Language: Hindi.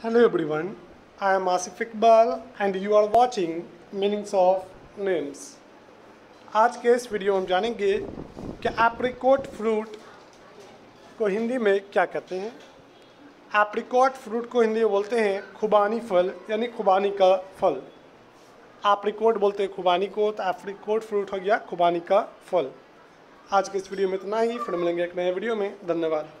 Hello everyone, I am Asif Iqbal and you are watching Meanings of Names. आज के इस वीडियो में हम जानेंगे कि एप्रिकॉट फ्रूट को हिंदी में क्या कहते हैं। एप्रिकॉट फ्रूट को हिंदी में बोलते हैं खुबानी फल यानी खुबानी का फल। एप्रिकॉट बोलते हैं खुबानी को तो एप्रिकॉट फ्रूट हो गया खुबानी का फल। आज के इस वीडियो में इतना ही। फिर मिलेंगे एक नए वीडियो में। धन्यवाद।